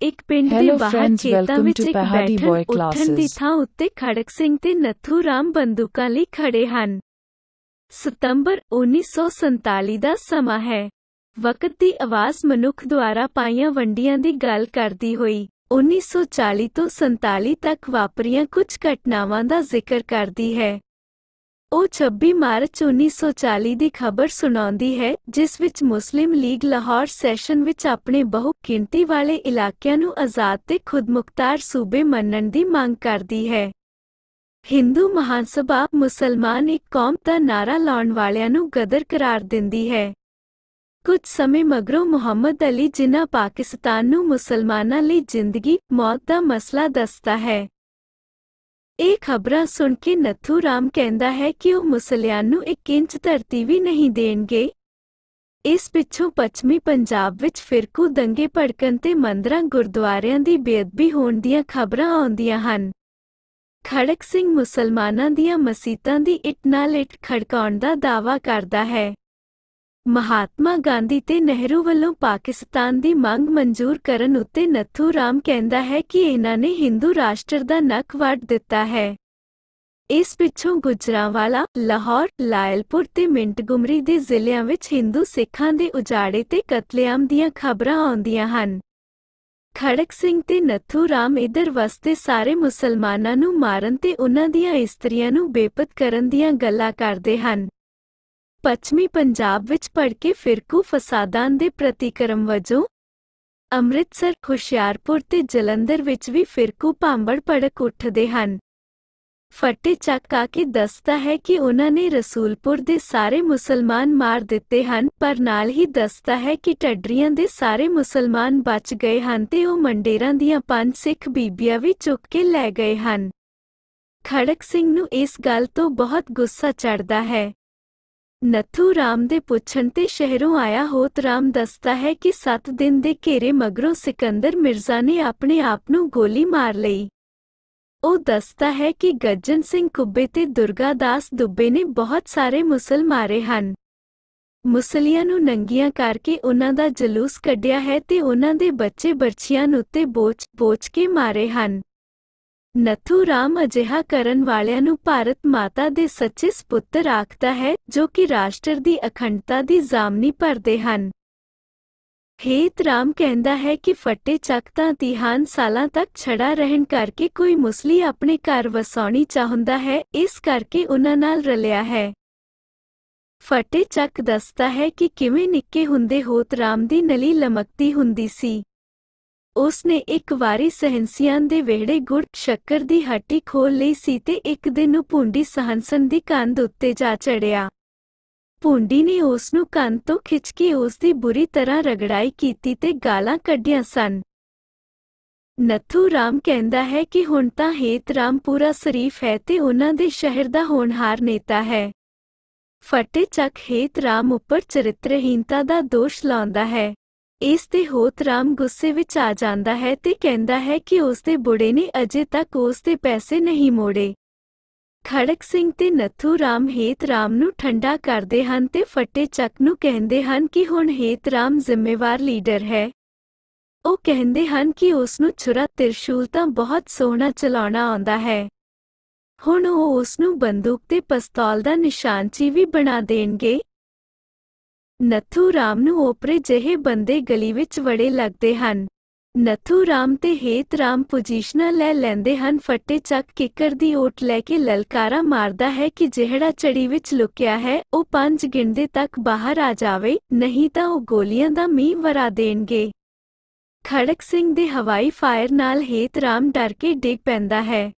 ਇੱਕ ਪਿੰਡ ਦੇ ਬਾਹਰ ਖੇਤਾਂ ਵਿੱਚ ਇੱਕ ਬੈਠਣ ਉੱਠਣ ਦੀ. ਥਾਂ ਉੱਤੇ ਖੜਕ ਸਿੰਘ ਤੇ ਨੱਥੂ ਰਾਮ ਬੰਦੂਕਾਂ ਲਈ ਖੜੇ ਹਨ। ਸਤੰਬਰ 1947 ਦਾ ਸਮਾਂ ਹੈ। ਵਕਤ ਦੀ ਆਵਾਜ਼ ਮਨੁੱਖ ਦੁਆਰਾ ਪਾਈਆਂ ਵੰਡੀਆਂ ਦੀ ਗੱਲ ਕਰਦੀ ਹੋਈ 1940 ਤੋਂ 47 ਤੱਕ ਵਾਪਰੀਆਂ ਕੁਝ ਘਟਨਾਵਾਂ ਦਾ ਜ਼ਿਕਰ ਕਰਦੀ ਹੈ। ਉਹ 26 ਮਾਰਚ 1940 ਦੀ ਖਬਰ ਸੁਣਾਉਂਦੀ ਹੈ, ਜਿਸ ਵਿੱਚ ਮੁਸਲਿਮ ਲੀਗ ਲਾਹੌਰ ਸੈਸ਼ਨ ਵਿੱਚ ਆਪਣੇ ਬਹੁ ਗਿਣਤੀ ਵਾਲੇ ਇਲਾਕਿਆਂ ਨੂੰ ਆਜ਼ਾਦ ਤੇ ਖੁਦਮੁਖਤਾਰ ਸੂਬੇ ਮੰਨਣ ਦੀ ਮੰਗ ਕਰਦੀ ਹੈ। ਹਿੰਦੂ ਮਹਾਸਭਾ ਮੁਸਲਮਾਨ ਇੱਕ ਕੌਮ ਦਾ ਨਾਰਾ ਲਾਉਣ ਵਾਲਿਆਂ ਨੂੰ ਗਦਰ ਕਰਾਰ ਦਿੰਦੀ ਹੈ। ਕੁਝ ਸਮੇਂ ਮਗਰੋਂ ਮੁਹੰਮਦ ਅਲੀ ਜਿਨ੍ਹਾਂ ਪਾਕਿਸਤਾਨ ਨੂੰ ਮੁਸਲਮਾਨਾਂ ਲਈ ਜ਼ਿੰਦਗੀ, ਮੌਤ ਦਾ ਮਸਲਾ ਦੱਸਦਾ ਹੈ। ਇਹ ਖਬਰਾਂ ਸੁਣ ਕੇ ਨੱਥੂ ਰਾਮ ਕਹਿੰਦਾ ਹੈ ਕਿ ਉਹ ਮੁਸਲਿਆਂ ਨੂੰ ਇੱਕ ਇੰਚ ਧਰਤੀ ਵੀ ਨਹੀਂ ਦੇਣਗੇ। ਇਸ ਪਿੱਛੋਂ ਪੱਛਮੀ ਪੰਜਾਬ ਵਿੱਚ ਫਿਰਕੂ ਦੰਗੇ ਭੜਕਣ ਤੇ ਮੰਦਰਾਂ ਗੁਰਦੁਆਰਿਆਂ ਦੀ ਬੇਅਦਬੀ ਹੋਣ ਦੀਆਂ ਖਬਰਾਂ ਆਉਂਦੀਆਂ ਹਨ। ਖੜਕ ਸਿੰਘ ਮੁਸਲਮਾਨਾਂ ਦੀਆਂ ਮਸੀਤਾਂ ਦੀ ਇੱਟ ਨਾਲ ਇੱਟ ਖੜਕਾਉਣ ਦਾ ਦਾਅਵਾ ਕਰਦਾ ਹੈ। ਮਹਾਤਮਾ ਗਾਂਧੀ ਤੇ ਨਹਿਰੂ ਵੱਲੋਂ ਪਾਕਿਸਤਾਨ ਦੀ ਮੰਗ ਮਨਜ਼ੂਰ ਕਰਨ ਉੱਤੇ ਨੱਥੂ ਰਾਮ ਕਹਿੰਦਾ ਹੈ ਕਿ ਇਹਨਾਂ ਨੇ ਹਿੰਦੂ ਰਾਸ਼ਟਰ ਦਾ ਨੱਕ ਵੱਢ ਦਿੱਤਾ ਹੈ। ਇਸ ਪਿੱਛੋਂ ਗੁਜਰਾਂਵਾਲਾ, ਲਾਹੌਰ, ਲਾਇਲਪੁਰ ਤੇ ਮਿੰਟਗੁਮਰੀ ਦੇ ਜ਼ਿਲ੍ਹਿਆਂ ਵਿੱਚ ਹਿੰਦੂ ਸਿੱਖਾਂ ਦੇ ਉਜਾੜੇ ਤੇ ਕਤਲੇਆਮ ਦੀਆਂ ਖਬਰਾਂ ਆਉਂਦੀਆਂ ਹਨ। ਖੜਕ ਸਿੰਘ ਤੇ ਨੱਥੂ ਰਾਮ ਇਧਰ ਵਸਦੇ ਸਾਰੇ ਮੁਸਲਮਾਨਾਂ ਨੂੰ ਮਾਰਨ ਤੇ ਉਹਨਾਂ ਦੀਆਂ ਇਸਤਰੀਆਂ ਨੂੰ ਬੇਪਤ ਕਰਨ ਦੀਆਂ ਗੱਲਾਂ ਕਰਦੇ ਹਨ। ਪੱਛਮੀ ਪੰਜਾਬ ਵਿੱਚ ਭੜਕੇ ਫਿਰਕੂ ਫਸਾਦਾਂ ਦੇ ਪ੍ਰਤੀਕਰਮ ਵਜੋਂ ਅੰਮ੍ਰਿਤਸਰ, ਹੁਸ਼ਿਆਰਪੁਰ ਤੇ ਜਲੰਧਰ ਵਿੱਚ ਵੀ ਫਿਰਕੂ ਭਾਂਬੜ ਭੜਕ ਉੱਠਦੇ ਹਨ। ਫੱਟੇ ਚੱਕ ਆ ਕੇ ਦੱਸਦਾ ਹੈ ਕਿ ਉਹਨਾਂ ਨੇ ਰਸੂਲਪੁਰ ਦੇ ਸਾਰੇ ਮੁਸਲਮਾਨ ਮਾਰ ਦਿੱਤੇ ਹਨ, ਪਰ ਨਾਲ ਹੀ ਦੱਸਦਾ ਹੈ ਕਿ ਟੱਡਰੀਆਂ ਦੇ ਸਾਰੇ ਮੁਸਲਮਾਨ ਬਚ ਗਏ ਹਨ ਤੇ ਉਹ ਮੰਡੇਰਾਂ ਦੀਆਂ ਪੰਜ ਸਿੱਖ ਬੀਬੀਆਂ ਵੀ ਚੁੱਕ ਕੇ ਲੈ ਗਏ ਹਨ। ਖੜਕ ਸਿੰਘ ਨੂੰ ਇਸ ਗੱਲ ਤੋਂ ਬਹੁਤ ਗੁੱਸਾ ਚੜਦਾ ਹੈ। ਨੱਥੂ ਰਾਮ ਦੇ ਪੁੱਛਣ ਤੇ ਸ਼ਹਿਰੋਂ ਆਇਆ ਹੋਤ ਰਾਮ ਦੱਸਦਾ ਹੈ ਕਿ 7 ਦਿਨ ਦੇ ਘੇਰੇ ਮਗਰੋਂ ਸਿਕੰਦਰ ਮਿਰਜ਼ਾ ਨੇ ਆਪਣੇ ਆਪ ਨੂੰ ਗੋਲੀ ਮਾਰ ਲਈ। ਉਹ ਦੱਸਦਾ ਹੈ ਕਿ ਗੱਜਨ ਸਿੰਘ ਕੁੱਬੇ ਤੇ ਦੁਰਗਾਦਾਸ ਦੁੱਬੇ ਨੇ ਬਹੁਤ ਸਾਰੇ ਮੁਸਲ ਮਾਰੇ ਹਨ। ਮੁਸਲੀਆਂ ਨੂੰ ਨੰਗੀਆਂ ਕਰਕੇ ਉਹਨਾਂ ਦਾ ਜਲੂਸ ਕੱਢਿਆ ਹੈ ਤੇ ਉਹਨਾਂ ਦੇ ਬੱਚੇ ਬਰਛੀਆਂ ਉੱਤੇ ਬੋਚ-ਬੋਚ ਕੇ ਮਾਰੇ ਹਨ। ਨੱਥੂ ਰਾਮ ਅਜਿਹਾ ਕਰਨ ਵਾਲਿਆਂ ਨੂੰ ਭਾਰਤ ਮਾਤਾ ਦੇ ਸੱਚੇ ਸੁਪੁੱਤਰ ਆਖਦਾ ਹੈ, ਜੋ ਕਿ ਰਾਸ਼ਟਰ ਦੀ ਅਖੰਡਤਾ ਦੀ ਜ਼ਾਮਨੀ ਭਰਦੇ ਹਨ। ਹੇਤ ਰਾਮ ਕਹਿੰਦਾ ਹੈ ਕਿ ਫੱਟੇ ਚੱਕ ਤਾਂ ਤਿਹਾਨ ਸਾਲਾਂ ਤੱਕ ਛੜਾ ਰਹਿਣ ਕਰਕੇ ਕੋਈ ਮੁਸਲੀ ਆਪਣੇ ਘਰ ਵਸਾਉਣੀ ਚਾਹੁੰਦਾ ਹੈ, ਇਸ ਕਰਕੇ ਉਹਨਾਂ ਨਾਲ ਰਲਿਆ ਹੈ। ਫੱਟੇ ਚੱਕ ਦੱਸਦਾ ਹੈ ਕਿ ਕਿਵੇਂ ਨਿੱਕੇ ਹੁੰਦੇ ਹੋਤ ਰਾਮ ਦੀ ਨਲੀ ਲਮਕਦੀ ਹੁੰਦੀ ਸੀ। ਉਸ ਨੇ ਇੱਕ ਵਾਰੀ ਸਹੰਸੀਆਂ ਦੇ ਵਿਹੜੇ ਗੁੜ ਸ਼ੱਕਰ ਦੀ ਹੱਟੀ ਖੋਲ ਲਈ ਸੀ ਤੇ ਇੱਕ ਦਿਨ ਨੂੰ ਪੁੰਡੀ ਸਹੰਸਨ ਦੀ ਕੰਧ ਉੱਤੇ ਜਾ ਚੜਿਆ ਪੁੰਡੀ ਨੇ ਉਸ ਨੂੰ ਕੰਧ ਤੋਂ ਖਿੱਚ ਕੇ ਉਸ ਦੀ ਬੁਰੀ ਤਰ੍ਹਾਂ ਰਗੜਾਈ ਕੀਤੀ ਤੇ ਗਾਲਾਂ ਕੱਢੀਆਂ ਸਨ। ਨਥੂ ਰਾਮ ਕਹਿੰਦਾ ਹੈ ਕਿ ਹੁਣ ਤਾਂ ਹੇਤ ਰਾਮ ਪੂਰਾ ਸ਼ਰੀਫ ਹੈ ਤੇ ਉਹਨਾਂ ਦੇ ਸ਼ਹਿਰ ਦਾ ਹੋਣਹਾਰ ਨੇਤਾ ਹੈ। ਫਟੇ ਚੱਕ ਹੇਤ ਰਾਮ ਉੱਪਰ ਚਰਿੱਤਰਹੀਨਤਾ ਦਾ ਦੋਸ਼ ਲਾਉਂਦਾ ਹੈ। ਇਸ ਤੇ ਹੋਤ ਰਾਮ ਗੁੱਸੇ ਵਿੱਚ ਆ ਜਾਂਦਾ ਹੈ ਤੇ ਕਹਿੰਦਾ ਹੈ ਕਿ ਉਸ ਦੇ ਬੁੜੇ ਨੇ ਅਜੇ ਤੱਕ ਉਸ ਦੇ ਪੈਸੇ ਨਹੀਂ ਮੋੜੇ। ਖੜਕ ਸਿੰਘ ਤੇ ਨੱਥੂ ਰਾਮ ਹੇਤ ਰਾਮ ਨੂੰ ਠੰਡਾ ਕਰਦੇ ਹਨ ਤੇ ਫੱਟੇ ਚੱਕ ਨੂੰ ਕਹਿੰਦੇ ਹਨ ਕਿ ਹੁਣ ਹੇਤ ਰਾਮ ਜ਼ਿੰਮੇਵਾਰ ਲੀਡਰ ਹੈ। ਉਹ ਕਹਿੰਦੇ ਹਨ ਕਿ ਉਸ ਨੂੰ ਛੁਰਾ ਤਿਰਸ਼ੂਲ ਤਾਂ ਬਹੁਤ ਸੋਹਣਾ ਚਲਾਉਣਾ ਆਉਂਦਾ ਹੈ। ਹੁਣ ਉਹ ਉਸ ਨੂੰ ਬੰਦੂਕ ਤੇ ਪਿਸਤੌਲ ਦਾ ਨਿਸ਼ਾਨਚੀ ਵੀ ਬਣਾ ਦੇਣਗੇ। ਨੱਥੂ ਰਾਮ ਨੂੰ ਓਪਰੇ ਜਿਹੇ ਬੰਦੇ ਗਲੀ ਵਿੱਚ ਵੜੇ ਲੱਗਦੇ ਹਨ। ਨੱਥੂ ਰਾਮ ਤੇ ਹੇਤ ਰਾਮ ਪੋਜੀਸ਼ਨਾਂ ਲੈ ਲੈਂਦੇ ਹਨ, ਫੱਟੇ ਚੱਕ ਕਿੱਕਰ ਦੀ ਓਟ ਲੈ ਕੇ ਲਲਕਾਰਾ ਮਾਰਦਾ ਹੈ ਕਿ ਜਿਹੜਾ ਚੜੀ ਵਿੱਚ ਲੁਕਿਆ ਹੈ, ਉਹ ਪੰਜ ਗਿਣਦੇ ਤੱਕ ਬਾਹਰ ਆ ਜਾਵੇ, ਨਹੀਂ ਤਾਂ ਉਹ ਗੋਲੀਆਂ ਦਾ ਮੀਂਹ ਵਰਾ ਦੇਣਗੇ। ਖੜਕ ਸਿੰਘ ਦੇ ਹਵਾਈ ਫਾਇਰ ਨਾਲ ਹੇਤ ਰਾਮ ਡਰ ਕੇ ਡਿੱਗ ਪੈਂਦਾ ਹੈ।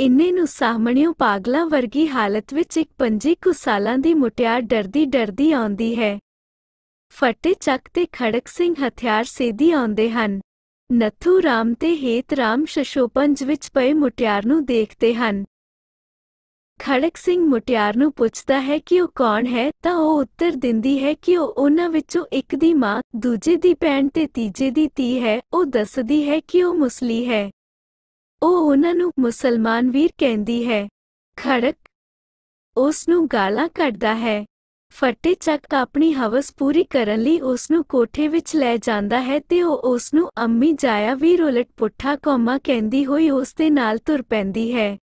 ਇੰਨੇ ਨੂੰ ਸਾਹਮਣਿਓਂ ਪਾਗਲਾ ਵਰਗੀ ਹਾਲਤ ਵਿੱਚ ਇੱਕ ਪੰਜੀ ਕੁ ਸਾਲਾਂ ਦੀ ਮੁਟਿਆਰ ਡਰਦੀ ਡਰਦੀ ਆਉਂਦੀ ਹੈ। ਫੱਟੇ ਚੱਕ ਤੇ ਖੜਕ ਸਿੰਘ ਹਥਿਆਰ ਸੇਦੀ ਆਉਂਦੇ ਹਨ। ਨੱਥੂ ਰਾਮ ਤੇ ਹੇਤ ਰਾਮ ਸ਼ਸ਼ੋਪੰਜ ਵਿੱਚ ਪਏ ਮੁਟਿਆਰ ਨੂੰ ਦੇਖਦੇ ਹਨ। ਖੜਕ ਸਿੰਘ ਮੁਟਿਆਰ ਨੂੰ ਪੁੱਛਦਾ ਹੈ ਕਿ ਉਹ ਕੌਣ ਹੈ, ਤਾਂ ਉਹ ਉੱਤਰ ਦਿੰਦੀ ਹੈ ਕਿ ਉਹ ਉਹਨਾਂ ਵਿੱਚੋਂ ਇੱਕ ਦੀ ਮਾਂ, ਦੂਜੇ ਦੀ ਭੈਣ ਤੇ ਤੀਜੇ ਦੀ ਧੀ ਹੈ। ਉਹ ਦੱਸਦੀ ਹੈ ਕਿ ਉਹ ਮੁਸਲੀ ਹੈ। ਉਹ ਉਹਨਾਂ ਨੂੰ ਮੁਸਲਮਾਨ ਵੀਰ ਕਹਿੰਦੀ ਹੈ। ਖੜਕ। ਉਸ ਨੂੰ ਗਾਲਾਂ ਕੱਢਦਾ ਹੈ। ਫੱਟੇ ਚੱਕ ਆਪਣੀ ਹਵਸ ਪੂਰੀ ਕਰਨ ਲਈ ਉਸ ਨੂੰ ਕੋਠੇ ਵਿੱਚ ਲੈ ਜਾਂਦਾ ਹੈ ਤੇ ਉਹ ਉਸ ਨੂੰ ਅੰਮੀ ਜਾਇਆ ਵੀਰ ਉਲਟ ਪੁੱਠਾ ਕੌਮਾ ਕਹਿੰਦੀ ਹੋਈ ਉਸ ਦੇ ਨਾਲ ਤੁਰ ਪੈਂਦੀ ਹੈ।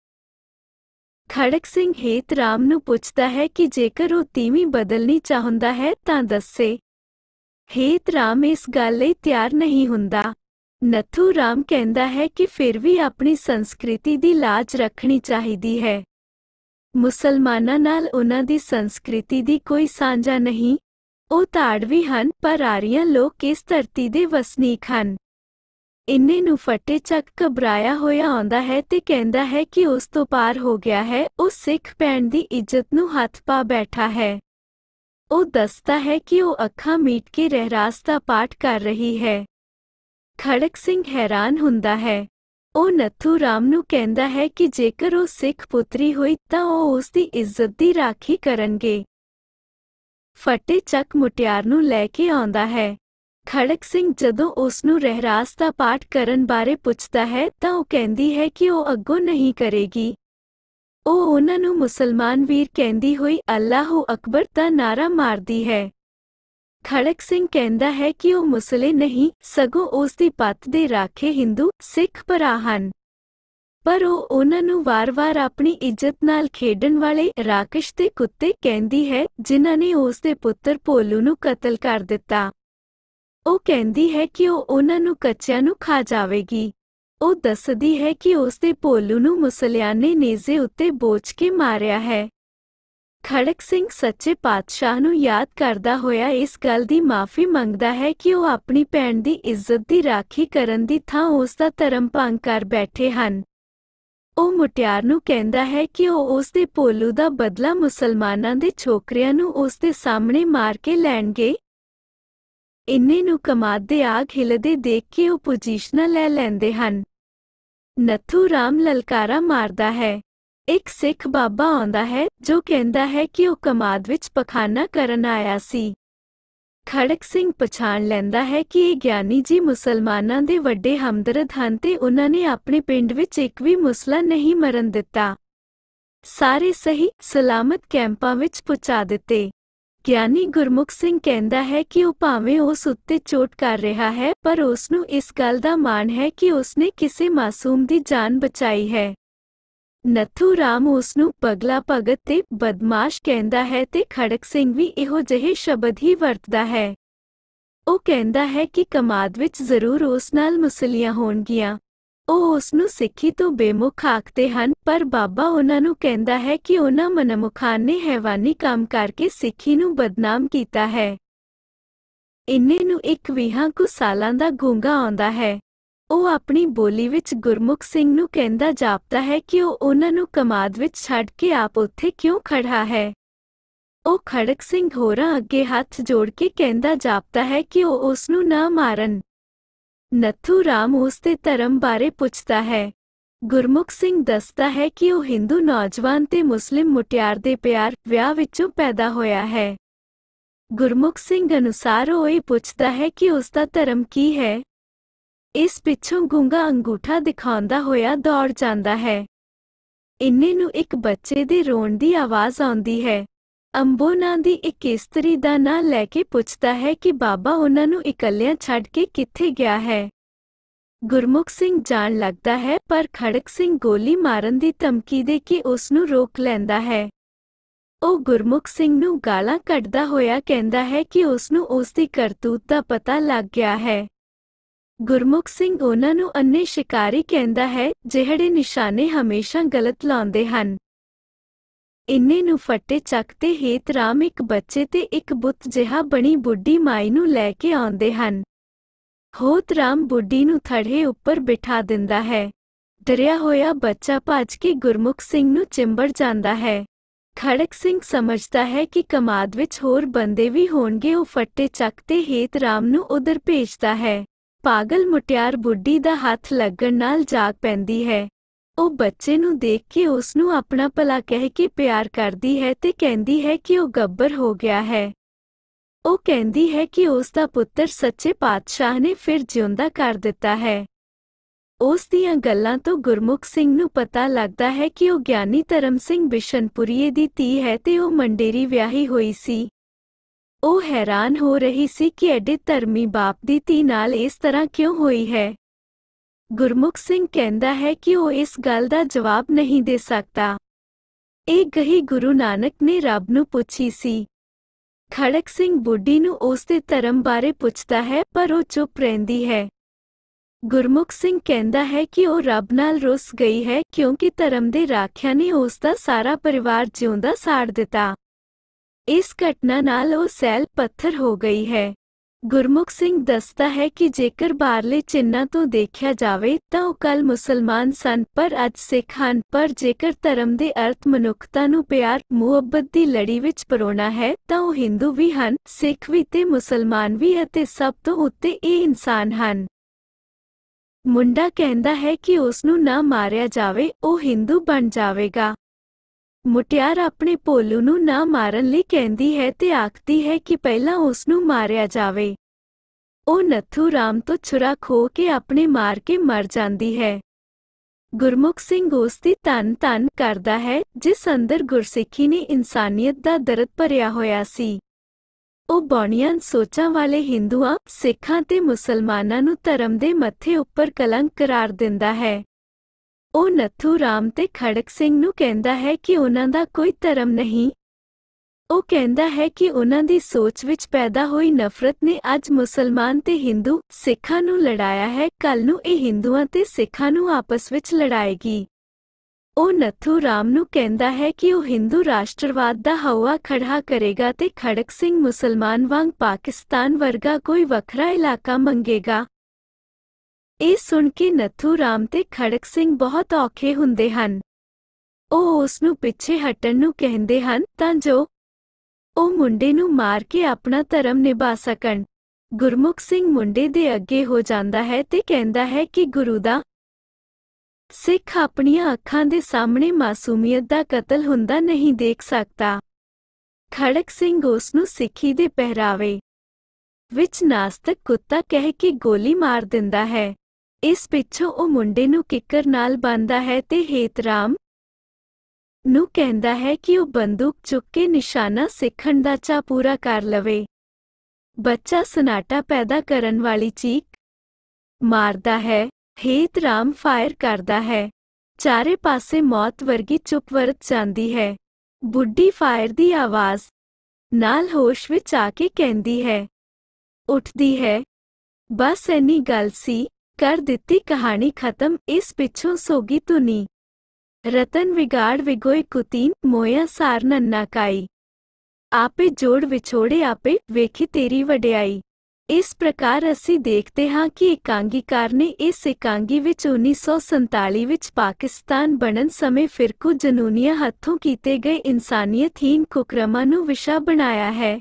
ਖੜਕ ਸਿੰਘ ਹੇਤ ਰਾਮ ਨੂੰ ਪੁੱਛਦਾ ਹੈ ਕਿ ਜੇਕਰ ਉਹ ਤੀਵੀਂ ਬਦਲਣੀ ਚਾਹੁੰਦਾ ਹੈ ਤਾਂ ਦੱਸੇ। ਹੇਤ ਰਾਮ ਇਸ ਗੱਲ ਲਈ ਤਿਆਰ ਨਹੀਂ ਹੁੰਦਾ। ਨਥੂ ਰਾਮ ਕਹਿੰਦਾ ਹੈ ਕਿ ਫਿਰ ਵੀ ਆਪਣੀ ਸੰਸਕ੍ਰਿਤੀ ਦੀ ਲਾਜ ਰੱਖਣੀ ਚਾਹੀਦੀ ਹੈ। ਮੁਸਲਮਾਨਾਂ ਨਾਲ ਉਹਨਾਂ ਦੀ ਸੰਸਕ੍ਰਿਤੀ ਦੀ ਕੋਈ ਸਾਂਝਾ ਨਹੀਂ। ਉਹ ਤਾੜਵੀ ਹਨ, ਪਰ ਆਰੀਆਂ ਲੋਕ ਇਸ ਧਰਤੀ ਦੇ ਵਸਨੀਕ ਹਨ। ਇੰਨੇ ਨੂੰ ਫੱਟੇ ਚੱਕ ਘਬਰਾਇਆ ਹੋਇਆ ਆਉਂਦਾ ਹੈ ਤੇ ਕਹਿੰਦਾ ਹੈ ਕਿ ਉਸ ਤੋਂ ਪਾਰ ਹੋ ਗਿਆ ਹੈ, ਉਹ ਸਿੱਖ ਭੈਣ ਦੀ ਇੱਜ਼ਤ ਨੂੰ ਹੱਥ ਪਾ ਬੈਠਾ ਹੈ। ਉਹ ਦੱਸਦਾ ਹੈ ਕਿ ਉਹ ਅੱਖਾਂ ਮੀਟ ਕੇ ਰਹਿਰਾਸ ਦਾ ਪਾਠ ਕਰ ਰਹੀ ਹੈ। ਖੜਕ ਸਿੰਘ ਹੈਰਾਨ ਹੁੰਦਾ ਹੈ। ਉਹ ਨੱਥੂ ਰਾਮ ਨੂੰ ਕਹਿੰਦਾ ਹੈ ਕਿ ਜੇਕਰ ਉਹ ਸਿੱਖ ਪੁੱਤਰੀ ਹੋਈ ਤਾਂ ਉਹ ਉਸ ਦੀ ਇੱਜ਼ਤ ਦੀ ਰਾਖੀ ਕਰਨਗੇ। ਫੱਟੇ ਚੱਕ ਮੁਟਿਆਰ ਨੂੰ ਲੈ ਕੇ ਆਉਂਦਾ ਹੈ। ਖੜਕ ਸਿੰਘ ਜਦੋਂ ਉਸ ਨੂੰ ਰਹਿਰਾਸ ਦਾ ਪਾਠ ਕਰਨ ਬਾਰੇ ਪੁੱਛਦਾ ਹੈ ਤਾਂ ਉਹ ਕਹਿੰਦੀ ਹੈ ਕਿ ਉਹ ਅੱਗੋਂ ਨਹੀਂ ਕਰੇਗੀ। ਉਹ ਉਹਨਾਂ ਨੂੰ ਮੁਸਲਮਾਨ ਵੀਰ ਕਹਿੰਦੀ ਹੋਈ, ਅੱਲਾਹੂ ਅਕਬਰ ਦਾ ਨਾਰਾ ਮਾਰਦੀ ਹੈ। ਖੜਕ ਸਿੰਘ ਕਹਿੰਦਾ ਹੈ ਕਿ ਉਹ ਮੁਸਲੇ ਨਹੀਂ, ਸਗੋਂ ਉਸ ਦੀ ਪੱਤ ਦੇ ਰਾਖੇ ਹਿੰਦੂ, ਸਿੱਖ ਭਰਾ ਹਨ। ਪਰ ਉਹ ਉਹਨਾਂ ਨੂੰ ਵਾਰ-ਵਾਰ ਆਪਣੀ ਇੱਜ਼ਤ ਨਾਲ ਖੇਡਣ ਵਾਲੇ ਰਾਕਸ਼ ਦੇ ਕੁੱਤੇ ਕਹਿੰਦੀ ਹੈ, ਜਿਨ੍ਹਾਂ ਨੇ ਉਸ ਦੇ ਪੁੱਤਰ ਭੋਲੂ ਨੂੰ ਕਤਲ ਕਰ ਦਿੱਤਾ। ਉਹ ਕਹਿੰਦੀ ਹੈ ਕਿ ਉਹ ਉਹਨਾਂ ਨੂੰ ਕੱਚਿਆਂ ਨੂੰ ਖਾ ਜਾਵੇਗੀ। ਉਹ ਦੱਸਦੀ ਹੈ ਕਿ ਉਸ ਦੇ ਭੋਲੂ ਨੂੰ ਮੁਸਲਿਆਂ ਨੇ ਨੇਜ਼ੇ ਉੱਤੇ ਬੋਝ ਕੇ ਮਾਰਿਆ ਹੈ। ਖੜਕ ਸਿੰਘ ਸੱਚੇ ਪਾਤਸ਼ਾਹ ਨੂੰ ਯਾਦ ਕਰਦਾ ਹੋਇਆ ਇਸ ਗੱਲ ਦੀ ਮਾਫੀ ਮੰਗਦਾ ਹੈ ਕਿ ਉਹ ਆਪਣੀ ਭੈਣ ਦੀ ਇੱਜ਼ਤ ਦੀ ਰਾਖੀ ਕਰਨ ਦੀ ਥਾਂ ਉਸ ਦਾ ਧਰਮ ਭੰਗ ਕਰ ਬੈਠੇ ਹਨ। ਉਹ ਮੁਟਿਆਰ ਨੂੰ ਕਹਿੰਦਾ ਹੈ ਕਿ ਉਹ ਉਸ ਦੇ ਭੋਲੂ ਦਾ ਬਦਲਾ ਮੁਸਲਮਾਨਾਂ ਦੇ ਛੋਕਰਿਆਂ ਨੂੰ ਉਸ ਦੇ ਸਾਹਮਣੇ ਮਾਰ ਕੇ ਲੈਣਗੇ। ਇੰਨੇ ਨੂੰ ਕਮਾਦ ਦੇ ਆਗ ਹਿਲਦੇ ਦੇਖ ਕੇ ਉਹ ਪੋਜੀਸ਼ਨਾਂ ਲੈ ਲੈਂਦੇ ਹਨ। ਨੱਥੂ ਰਾਮ ਲਲਕਾਰਾ ਮਾਰਦਾ ਹੈ। ਇੱਕ ਸਿੱਖ ਬਾਬਾ ਆਉਂਦਾ ਹੈ, ਜੋ ਕਹਿੰਦਾ ਹੈ ਕਿ ਉਹ ਕਮਾਦ ਵਿੱਚ ਪਖਾਨਾ ਕਰਨ ਆਇਆ ਸੀ। ਖੜਕ ਸਿੰਘ ਪਛਾਣ ਲੈਂਦਾ ਹੈ ਕਿ ਇਹ ਗਿਆਨੀ ਜੀ ਮੁਸਲਮਾਨਾਂ ਦੇ ਵੱਡੇ ਹਮਦਰਦ ਹਨ ਤੇ ਉਹਨਾਂ ਨੇ ਆਪਣੇ ਪਿੰਡ ਵਿੱਚ ਇੱਕ ਵੀ ਮੁਸਲਾ ਨਹੀਂ ਮਰਨ ਦਿੱਤਾ। ਸਾਰੇ ਸਹੀ, ਸਲਾਮਤ ਕੈਂਪਾਂ ਵਿੱਚ ਪਹੁੰਚਾ ਦਿੱਤੇ। ਗਿਆਨੀ ਗੁਰਮੁਖ ਸਿੰਘ ਕਹਿੰਦਾ ਹੈ ਕਿ ਉਹ ਭਾਵੇਂ ਉਸ ਉੱਤੇ ਚੋਟ ਕਰ ਰਿਹਾ ਹੈ, ਪਰ ਉਸ ਨੂੰ ਇਸ ਗੱਲ ਦਾ ਮਾਣ ਹੈ ਕਿ ਉਸ ਨੇ ਕਿਸੇ ਮਾਸੂਮ ਦੀ ਜਾਨ ਬਚਾਈ ਹੈ। ਨੱਥੂ ਰਾਮ ਉਸ ਨੂੰ ਪਗਲਾ ਭਗਤ ਤੇ ਬਦਮਾਸ਼ ਕਹਿੰਦਾ ਹੈ ਤੇ ਖੜਕ ਸਿੰਘ ਵੀ ਇਹੋ ਜਿਹੇ ਸ਼ਬਦ ਹੀ ਵਰਤਦਾ ਹੈ। ਉਹ ਕਹਿੰਦਾ ਹੈ ਕਿ ਕਮਾਦ ਵਿੱਚ ਜ਼ਰੂਰ ਉਸ ਨਾਲ ਮੁਸਲੀਆਂ ਹੋਣਗੀਆਂ। ਉਹ ਉਸ ਨੂੰ ਸਿੱਖੀ ਤੋਂ ਬੇਮੁਖ ਆਖਦੇ ਹਨ, ਪਰ ਬਾਬਾ ਉਹਨਾਂ ਨੂੰ ਕਹਿੰਦਾ ਹੈ ਕਿ ਉਹਨਾਂ ਮਨਮੁਖਾਨ ਨੇ ਹੈਵਾਨੀ ਕੰਮ ਕਰਕੇ ਸਿੱਖੀ ਨੂੰ ਬਦਨਾਮ ਕੀਤਾ ਹੈ। ਇੰਨੇ ਨੂੰ ਇੱਕ ਵੀਹਾਂ ਕੁ ਸਾਲਾਂ ਦਾ ਗੂੰਗਾ ਆਉਂਦਾ ਹੈ। ਉਹ ਆਪਣੀ ਬੋਲੀ ਵਿੱਚ ਗੁਰਮੁਖ ਸਿੰਘ ਨੂੰ ਕਹਿੰਦਾ ਜਾਪਦਾ ਹੈ ਕਿ ਉਹ ਉਹਨਾਂ ਨੂੰ ਕਮਾਦ ਵਿੱਚ ਛੱਡ ਕੇ ਆਪ ਉੱਥੇ ਕਿਉਂ ਖੜਾ ਹੈ? ਉਹ ਖੜਕ ਸਿੰਘ ਹੋਰਾਂ ਅੱਗੇ ਹੱਥ ਜੋੜ ਕੇ ਕਹਿੰਦਾ ਜਾਪਦਾ ਹੈ ਕਿ ਉਹ ਉਸ ਨੂੰ ਨਾ ਮਾਰਨ। ਨੱਥੂ ਰਾਮ ਉਸ ਦੇ ਧਰਮ ਬਾਰੇ ਪੁੱਛਦਾ ਹੈ। ਗੁਰਮੁਖ ਸਿੰਘ ਦੱਸਦਾ ਹੈ ਕਿ ਉਹ ਹਿੰਦੂ ਨੌਜਵਾਨ ਤੇ ਮੁਸਲਿਮ ਮੁਟਿਆਰ ਦੇ ਪਿਆਰ ਵਿਆਹ ਵਿੱਚੋਂ ਪੈਦਾ ਹੋਇਆ ਹੈ। ਗੁਰਮੁਖ ਸਿੰਘ ਅਨੁਸਾਰ ਉਹ ਇਹ ਪੁੱਛਦਾ ਹੈ ਕਿ ਉਸ ਦਾ ਧਰਮ ਕੀ ਹੈ? ਇਸ ਪਿੱਛੋਂ ਗੁੰਗਾ ਅੰਗੂਠਾ ਦਿਖਾਉਂਦਾ ਹੋਇਆ ਦੌੜ ਜਾਂਦਾ ਹੈ। ਇੰਨੇ ਨੂੰ ਇੱਕ ਬੱਚੇ ਦੇ ਰੋਣ ਦੀ ਆਵਾਜ਼ ਆਉਂਦੀ ਹੈ। ਅੰਬੋ ਨਾਂ ਦੀ ਇੱਕ ਇਸਤਰੀ ਦਾ ਨਾਂ ਲੈ ਕੇ ਪੁੱਛਦਾ ਹੈ ਕਿ ਬਾਬਾ ਉਹਨਾਂ ਨੂੰ ਇਕੱਲਿਆਂ ਛੱਡ ਕੇ ਕਿੱਥੇ ਗਿਆ ਹੈ। ਗੁਰਮੁਖ ਸਿੰਘ ਜਾਣ ਲੱਗਦਾ ਹੈ, ਪਰ ਖੜਕ ਸਿੰਘ ਗੋਲੀ ਮਾਰਨ ਦੀ ਧਮਕੀ ਦੇ ਕੇ ਉਸ ਨੂੰ ਰੋਕ ਲੈਂਦਾ ਹੈ। ਉਹ ਗੁਰਮੁਖ ਸਿੰਘ ਨੂੰ ਗਾਲਾਂ ਕੱਢਦਾ ਹੋਇਆ ਕਹਿੰਦਾ ਹੈ ਕਿ ਉਸ ਨੂੰ ਉਸ ਦੀ ਕਰਤੂਤ ਦਾ ਪਤਾ ਲੱਗ ਗਿਆ ਹੈ। ਗੁਰਮੁਖ ਸਿੰਘ ਉਹਨਾਂ ਨੂੰ ਅੰਨੇ ਸ਼ਿਕਾਰੀ ਕਹਿੰਦਾ ਹੈ, ਜਿਹੜੇ ਨਿਸ਼ਾਨੇ ਹਮੇਸ਼ਾ ਗਲਤ ਲਾਉਂਦੇ ਹਨ। ਇੰਨੇ ਨੂੰ ਫੱਟੇ ਚੱਕ ਤੇ ਹੇਤ ਰਾਮ ਇੱਕ ਬੱਚੇ ਤੇ ਇੱਕ ਬੁੱਤ ਜਿਹਾ ਬਣੀ ਬੁੱਢੀ ਮਾਈ ਨੂੰ ਲੈ ਕੇ ਆਉਂਦੇ ਹਨ। ਹੋਤ ਰਾਮ ਬੁੱਢੀ ਨੂੰ ਥੜ੍ਹੇ ਉੱਪਰ ਬਿਠਾ ਦਿੰਦਾ ਹੈ। ਡਰਿਆ ਹੋਇਆ ਬੱਚਾ ਭੱਜ ਕੇ ਗੁਰਮੁਖ ਸਿੰਘ ਨੂੰ ਚਿੰਬੜ ਜਾਂਦਾ ਹੈ। ਖੜਕ ਸਿੰਘ ਸਮਝਦਾ ਹੈ ਕਿ ਕਮਾਦ ਵਿੱਚ ਹੋਰ ਬੰਦੇ ਵੀ ਹੋਣਗੇ, ਉਹ ਫੱਟੇ ਚੱਕ ਤੇ ਹੇਤ ਰਾਮ ਨੂੰ ਉਧਰ ਭੇਜਦਾ ਹੈ। ਪਾਗਲ ਮੁਟਿਆਰ ਬੁੱਢੀ ਦਾ ਹੱਥ ਲੱਗਣ ਨਾਲ ਜਾਗ ਪੈਂਦੀ ਹੈ। ਉਹ ਬੱਚੇ ਨੂੰ ਦੇਖ ਕੇ ਉਸ ਨੂੰ ਆਪਣਾ ਭਲਾ ਕਹਿ ਕੇ ਪਿਆਰ ਕਰਦੀ ਹੈ ਤੇ ਕਹਿੰਦੀ ਹੈ ਕਿ ਉਹ ਗੱਬਰ ਹੋ ਗਿਆ ਹੈ। ਉਹ ਕਹਿੰਦੀ ਹੈ ਕਿ ਉਸ ਦਾ ਪੁੱਤਰ ਸੱਚੇ ਪਾਤਸ਼ਾਹ ਨੇ ਫਿਰ ਜਿਉਂਦਾ ਕਰ ਦਿੱਤਾ ਹੈ। ਉਸ ਦੀਆਂ ਗੱਲਾਂ ਤੋਂ ਗੁਰਮੁਖ ਸਿੰਘ ਨੂੰ ਪਤਾ ਲੱਗਦਾ ਹੈ ਕਿ ਉਹ ਗਿਆਨੀ ਧਰਮ ਸਿੰਘ ਬਿਸ਼ਨਪੁਰੀਏ ਦੀ ਧੀ ਹੈ ਤੇ ਉਹ ਮੰਡੇਰੀ ਵਿਆਹੀ ਹੋਈ ਸੀ। ਉਹ ਹੈਰਾਨ ਹੋ ਰਹੀ ਸੀ ਕਿ ਐਡੇ ਧਰਮੀ ਬਾਪ ਦੀ ਧੀ ਨਾਲ ਇਸ ਤਰ੍ਹਾਂ ਕਿਉਂ ਹੋਈ ਹੈ ਗੁਰਮੁਖ ਸਿੰਘ ਕਹਿੰਦਾ ਹੈ ਕਿ ਉਹ ਇਸ ਗੱਲ ਦਾ ਜਵਾਬ ਨਹੀਂ ਦੇ ਸਕਦਾ ਇਹ ਗਹੀ ਗੁਰੂ ਨਾਨਕ ਨੇ ਰੱਬ ਨੂੰ ਪੁੱਛੀ ਸੀ ਖੜਕ ਸਿੰਘ ਬੁੱਢੀ ਨੂੰ ਉਸ ਦੇ ਧਰਮ ਬਾਰੇ ਪੁੱਛਦਾ ਹੈ ਪਰ ਉਹ ਚੁੱਪ ਰਹਿੰਦੀ ਹੈ ਗੁਰਮੁਖ ਸਿੰਘ ਕਹਿੰਦਾ ਹੈ ਕਿ ਉਹ ਰੱਬ ਨਾਲ ਰੁੱਸ ਗਈ ਹੈ ਕਿਉਂਕਿ ਧਰਮ ਦੇ ਰਾਖਿਆ ਨੇ ਉਸ ਦਾ ਸਾਰਾ ਪਰਿਵਾਰ ਜਿਉਂਦਾ ਸਾੜ ਦਿੱਤਾ ਇਸ ਘਟਨਾ ਨਾਲ ਉਹ ਸੈਲ ਪੱਥਰ ਹੋ ਗਈ ਹੈ। ਗੁਰਮੁਖ ਸਿੰਘ ਦੱਸਦਾ ਹੈ ਕਿ ਜੇਕਰ ਬਾਹਰਲੇ ਚਿੰਨਾਂ ਤੋਂ ਦੇਖਿਆ ਜਾਵੇ ਤਾਂ ਉਹ ਕੱਲ ਮੁਸਲਮਾਨ ਸਨ, ਪਰ ਅੱਜ ਸਿੱਖ ਹਨ, ਪਰ ਜੇਕਰ ਧਰਮ ਦੇ ਅਰਥ ਮਨੁੱਖਤਾ ਨੂੰ ਪਿਆਰ, ਮੁਹੱਬਤ ਦੀ ਲੜੀ ਵਿੱਚ ਪਰੋਣਾ ਹੈ, ਤਾਂ ਉਹ ਹਿੰਦੂ ਵੀ ਹਨ, ਸਿੱਖ ਵੀ ਤੇ ਮੁਸਲਮਾਨ ਵੀ ਅਤੇ ਸਭ ਤੋਂ ਉੱਤੇ ਇਹ ਇਨਸਾਨ ਹਨ। ਮੁੰਡਾ ਕਹਿੰਦਾ ਹੈ ਕਿ ਉਸ ਨੂੰ ਨਾ ਮਾਰਿਆ ਜਾਵੇ, ਉਹ ਹਿੰਦੂ ਬਣ ਜਾਵੇਗਾ। ਮੁਟਿਆਰ ਆਪਣੇ ਭੋਲੂ ਨੂੰ ਨਾ ਮਾਰਨ ਲਈ ਕਹਿੰਦੀ ਹੈ ਤੇ ਆਖਦੀ ਹੈ ਕਿ ਪਹਿਲਾਂ ਉਸ ਨੂੰ ਮਾਰਿਆ ਜਾਵੇ। ਉਹ ਨੱਥੂ ਰਾਮ ਤੋਂ ਛੁਰਾ ਖੋ ਕੇ ਆਪਣੇ ਮਾਰ ਕੇ ਮਰ ਜਾਂਦੀ ਹੈ। ਗੁਰਮੁਖ ਸਿੰਘ ਉਸ ਦੀ ਧੰਨ ਧੰਨ ਕਰਦਾ ਹੈ, ਜਿਸ ਅੰਦਰ ਗੁਰਸਿੱਖੀ ਨੇ ਇਨਸਾਨੀਅਤ ਦਾ ਦਰਦ ਭਰਿਆ ਹੋਇਆ ਸੀ। ਉਹ ਬੌਣੀਆਂ, ਸੋਚਾਂ ਵਾਲੇ ਹਿੰਦੂਆਂ, ਸਿੱਖਾਂ ਤੇ ਮੁਸਲਮਾਨਾਂ ਨੂੰ ਧਰਮ ਦੇ ਮੱਥੇ ਉੱਪਰ ਕਲੰਕ ਕਰਾਰ ਦਿੰਦਾ ਹੈ। ਉਹ ਨੱਥੂ ਰਾਮ ਤੇ ਖੜਕ ਸਿੰਘ ਨੂੰ ਕਹਿੰਦਾ ਹੈ ਕਿ ਉਹਨਾਂ ਦਾ ਕੋਈ ਧਰਮ ਨਹੀਂ। ਉਹ ਕਹਿੰਦਾ ਹੈ ਕਿ ਉਹਨਾਂ ਦੀ ਸੋਚ ਵਿੱਚ ਪੈਦਾ ਹੋਈ ਨਫ਼ਰਤ ਨੇ ਅੱਜ ਮੁਸਲਮਾਨ ਤੇ ਹਿੰਦੂ ਸਿੱਖਾਂ ਨੂੰ ਲੜਾਇਆ ਹੈ। ਕੱਲ ਨੂੰ ਇਹ ਹਿੰਦੂਆਂ ਤੇ ਸਿੱਖਾਂ ਨੂੰ ਆਪਸ ਵਿੱਚ ਲੜਾਏਗੀ। ਉਹ ਨੱਥੂ ਰਾਮ ਨੂੰ ਕਹਿੰਦਾ ਹੈ ਕਿ ਉਹ ਹਿੰਦੂ ਰਾਸ਼ਟਰਵਾਦ ਦਾ ਹਵਾ ਖੜਾ ਕਰੇਗਾ ਤੇ ਖੜਕ ਸਿੰਘ ਮੁਸਲਮਾਨ ਵਾਂਗ ਪਾਕਿਸਤਾਨ ਵਰਗਾ ਕੋਈ ਵੱਖਰਾ ਇਲਾਕਾ ਮੰਗੇਗਾ। ਇਹ ਸੁਣ ਕੇ ਨੱਥੂ ਰਾਮ ਤੇ ਖੜਕ ਸਿੰਘ ਬਹੁਤ ਔਖੇ ਹੁੰਦੇ ਹਨ। ਉਹ ਉਸ ਨੂੰ ਪਿੱਛੇ ਹਟਣ ਨੂੰ ਕਹਿੰਦੇ ਹਨ, ਤਾਂ ਜੋ ਉਹ ਮੁੰਡੇ ਨੂੰ ਮਾਰ ਕੇ ਆਪਣਾ ਧਰਮ ਨਿਭਾ ਸਕਣ। ਗੁਰਮੁਖ ਸਿੰਘ ਮੁੰਡੇ ਦੇ ਅੱਗੇ ਹੋ ਜਾਂਦਾ ਹੈ ਤੇ ਕਹਿੰਦਾ ਹੈ ਕਿ ਗੁਰੂ ਦਾ ਸਿੱਖ ਆਪਣੀਆਂ ਅੱਖਾਂ ਦੇ ਸਾਹਮਣੇ ਮਾਸੂਮੀਅਤ ਦਾ ਕਤਲ ਹੁੰਦਾ ਨਹੀਂ ਦੇਖ ਸਕਦਾ। ਖੜਕ ਸਿੰਘ ਉਸ ਨੂੰ ਸਿੱਖੀ ਦੇ ਪਹਿਰਾਵੇ ਵਿੱਚ ਨਾਸਤਕ ਕੁੱਤਾ ਕਹਿ ਕੇ ਗੋਲੀ ਮਾਰ ਦਿੰਦਾ ਹੈ। ਇਸ ਪਿੱਛੋਂ ਉਹ ਮੁੰਡੇ ਨੂੰ ਕਿੱਕਰ ਨਾਲ ਬੰਦਾ ਹੈ ਤੇ ਹੇਤਰਾਮ ਨੂੰ ਕਹਿੰਦਾ ਹੈ ਕਿ ਉਹ ਬੰਦੂਕ ਚੁੱਕ ਕੇ ਨਿਸ਼ਾਨਾ ਸਿੱਖਣ ਦਾ ਚਾ ਪੂਰਾ ਕਰ ਲਵੇ। ਬੱਚਾ ਸਨਾਟਾ ਪੈਦਾ ਕਰਨ ਵਾਲੀ ਚੀਕ ਮਾਰਦਾ ਹੈ। ਹੇਤਰਾਮ ਫਾਇਰ ਕਰਦਾ ਹੈ। ਚਾਰੇ ਪਾਸੇ ਮੌਤ ਵਰਗੀ ਚੁੱਪ ਵਰਤ ਜਾਂਦੀ ਹੈ। ਬੁੱਢੀ ਫਾਇਰ ਦੀ ਆਵਾਜ਼ ਨਾਲ ਹੋਸ਼ ਵਿੱਚ ਆ ਕੇ ਕਹਿੰਦੀ ਹੈ, ਉੱਠਦੀ ਹੈ। ਬਸ ਐਨੀ ਗੱਲ ਸੀ ਕਰ ਦਿੱਤੀ ਕਹਾਣੀ ਖਤਮ, ਇਸ ਪਿੱਛੋਂ ਸੋਗੀ ਧੁਨੀ। ਰਤਨ ਵਿਗਾੜ ਵਿਗੋਏ ਕੁਤੀਨ, ਮੋਇਆ ਸਾਰ ਨੰਨਾ ਕਾਈ। ਆਪੇ ਜੋੜ ਵਿਛੋੜੇ ਆਪੇ, ਵੇਖੀ ਤੇਰੀ ਵਡਿਆਈ। ਇਸ ਪ੍ਰਕਾਰ ਅਸੀਂ ਦੇਖਦੇ ਹਾਂ ਕਿ ਇਕਾਂਗੀਕਾਰ ਨੇ ਇਸ ਇਕਾਂਗੀ ਵਿੱਚ 1947 ਵਿੱਚ ਪਾਕਿਸਤਾਨ ਬਣਨ ਸਮੇਂ ਫਿਰਕੂ ਜਨੂਨੀਆਂ ਹੱਥੋਂ ਕੀਤੇ ਗਏ ਇਨਸਾਨੀਅਤਹੀਨ ਕੁਕਰਮਾਂ ਨੂੰ ਵਿਸ਼ਾ ਬਣਾਇਆ ਹੈ।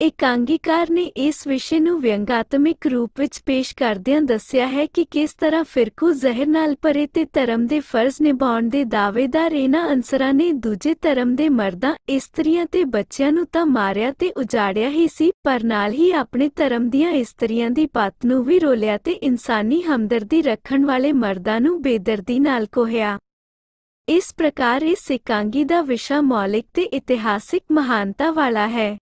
ਇਕਾਂਗੀਕਾਰ ਨੇ ਇਸ ਵਿਸ਼ੇ ਨੂੰ ਵਿਅੰਗਾਤਮਿਕ ਰੂਪ ਵਿੱਚ ਪੇਸ਼ ਕਰਦਿਆਂ ਦੱਸਿਆ ਹੈ ਕਿ ਕਿਸ ਤਰ੍ਹਾਂ ਫਿਰਕੂ ਜ਼ਹਿਰ ਨਾਲ ਭਰੇ ਤੇ ਧਰਮ ਦੇ ਫਰਜ਼ ਨਿਭਾਉਣ ਦੇ ਦਾਅਵੇਦਾਰ ਇਹਨਾਂ ਅਨਸਰਾਂ ਨੇ ਦੂਜੇ ਧਰਮ ਦੇ ਮਰਦਾਂ, ਇਸਤਰੀਆਂ ਤੇ ਬੱਚਿਆਂ ਨੂੰ ਤਾਂ ਮਾਰਿਆ ਤੇ ਉਜਾੜਿਆ ਹੀ ਸੀ, ਪਰ ਨਾਲ ਹੀ ਆਪਣੇ ਧਰਮ ਦੀਆਂ ਇਸਤਰੀਆਂ ਦੀ ਪੱਤ ਨੂੰ ਵੀ ਰੋਲਿਆ ਤੇ ਇਨਸਾਨੀ ਹਮਦਰਦੀ ਰੱਖਣ ਵਾਲੇ ਮਰਦਾਂ ਨੂੰ ਬੇਦਰਦੀ ਨਾਲ ਕੋਹਿਆ। ਇਸ ਪ੍ਰਕਾਰ ਇਸ ਇਕਾਂਗੀ ਦਾ ਵਿਸ਼ਾ ਮੌਲਿਕ ਤੇ ਇਤਿਹਾਸਿਕ ਮਹਾਨਤਾ ਵਾਲਾ ਹੈ।